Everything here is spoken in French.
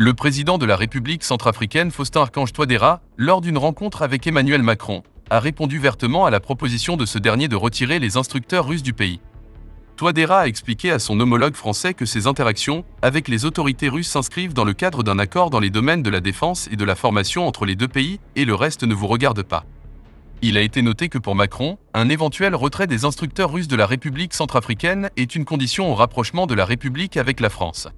Le président de la République centrafricaine, Faustin Archange Touadéra, lors d'une rencontre avec Emmanuel Macron, a répondu vertement à la proposition de ce dernier de retirer les instructeurs russes du pays. Touadéra a expliqué à son homologue français que ses interactions avec les autorités russes s'inscrivent dans le cadre d'un accord dans les domaines de la défense et de la formation entre les deux pays et le reste ne vous regarde pas. Il a été noté que pour Macron, un éventuel retrait des instructeurs russes de la République centrafricaine est une condition au rapprochement de la République avec la France.